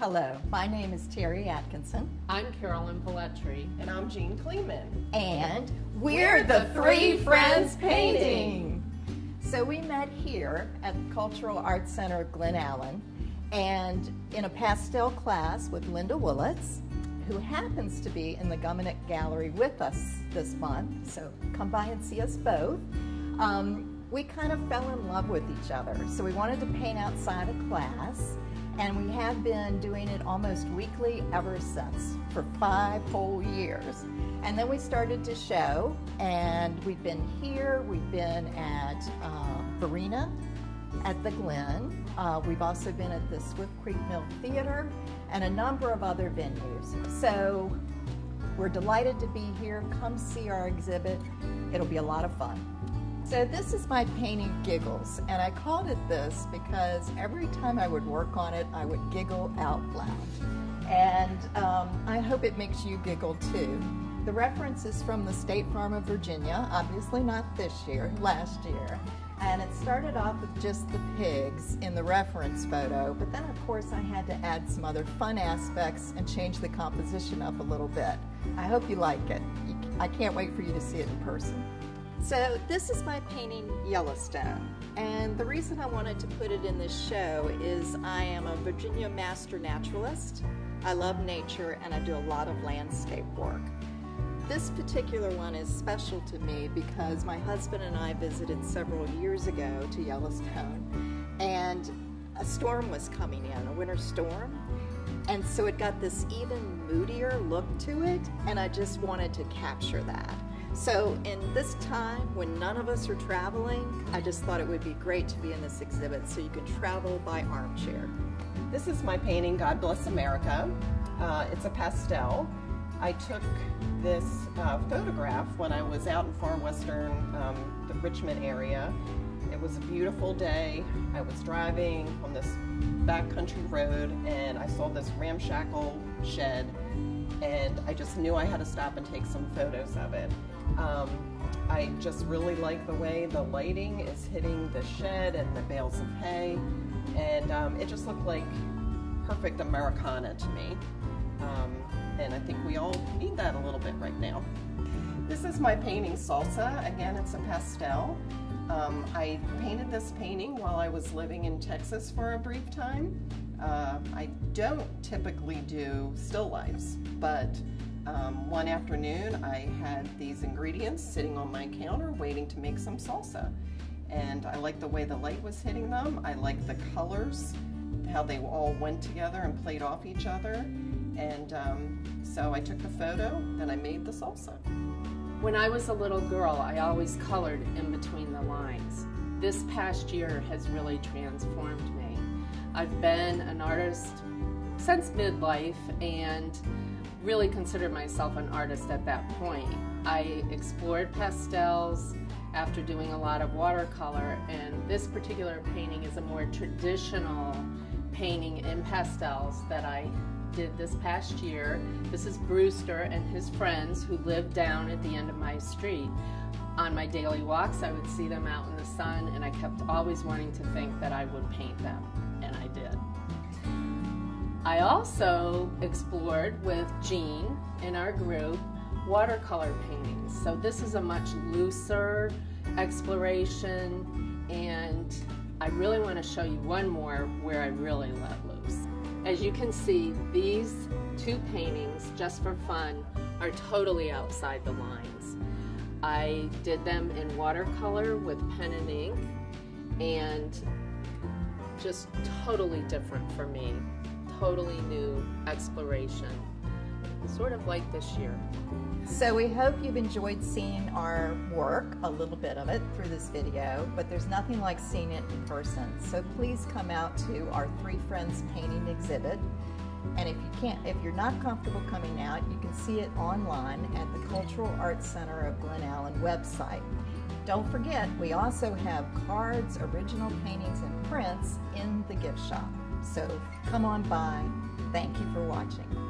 Hello, my name is Terry Atkinson. I'm Carolyn Velletri. And I'm Jean Kleeman. And we're, we're the, the Three Friends Painting. So we met here at the Cultural Arts Center of Glen Allen and in a pastel class with Linda Woolitz, who happens to be in the Gumenick Gallery with us this month. So come by and see us both. Um, we kind of fell in love with each other. So we wanted to paint outside of class and we have been doing it almost weekly ever since for five whole years. And then we started to show, and we've been here, we've been at uh, at the Glen. Uh, we've also been at the Swift Creek Mill Theater and a number of other venues. So we're delighted to be here. Come see our exhibit. It'll be a lot of fun. So this is my painting Giggles, and I called it this because every time I would work on it, I would giggle out loud. And um, I hope it makes you giggle too. The reference is from the State Fair of Virginia, obviously not this year, last year. And it started off with just the pigs in the reference photo, but then of course I had to add some other fun aspects and change the composition up a little bit. I hope you like it. I can't wait for you to see it in person. So this is my painting Yellowstone. And the reason I wanted to put it in this show is I am a Virginia master naturalist. I love nature and I do a lot of landscape work. This particular one is special to me because my husband and I visited several years ago to Yellowstone and a storm was coming in, a winter storm. And so it got this even moodier look to it and I just wanted to capture that. So in this time when none of us are traveling, I just thought it would be great to be in this exhibit so you can travel by armchair. This is my painting, God Bless America. Uh, it's a pastel. I took this uh, photograph when I was out in far western, um, the Richmond area. It was a beautiful day. I was driving on this backcountry road and I saw this ramshackle shed and I just knew I had to stop and take some photos of it. Um, I just really like the way the lighting is hitting the shed and the bales of hay, and um, it just looked like perfect Americana to me. Um, and I think we all need that a little bit right now. This is my painting Salsa. Again, it's a pastel. Um, I painted this painting while I was living in Texas for a brief time. Uh, I don't typically do still lifes, but um, one afternoon I had these ingredients sitting on my counter waiting to make some salsa. And I liked the way the light was hitting them. I liked the colors, how they all went together and played off each other. And um, so I took the photo, then I made the salsa. When I was a little girl, I always colored in between the lines. This past year has really transformed me. I've been an artist since midlife and really considered myself an artist at that point. I explored pastels after doing a lot of watercolor and this particular painting is a more traditional painting in pastels that I did this past year. This is Brewster and his friends who live down at the end of my street. On my daily walks, I would see them out in the sun and I kept always wanting to think that I would paint them, and I did. I also explored with Jean in our group watercolor paintings. So this is a much looser exploration and I really want to show you one more where I really let loose. As you can see, these two paintings, just for fun, are totally outside the lines. I did them in watercolor with pen and ink and just totally different for me totally new exploration, sort of like this year. So we hope you've enjoyed seeing our work, a little bit of it, through this video, but there's nothing like seeing it in person. So please come out to our Three Friends painting exhibit. And if you can't, if you're not comfortable coming out, you can see it online at the Cultural Arts Center of Glen Allen website. Don't forget, we also have cards, original paintings, and prints in the gift shop. So come on by. Thank you for watching.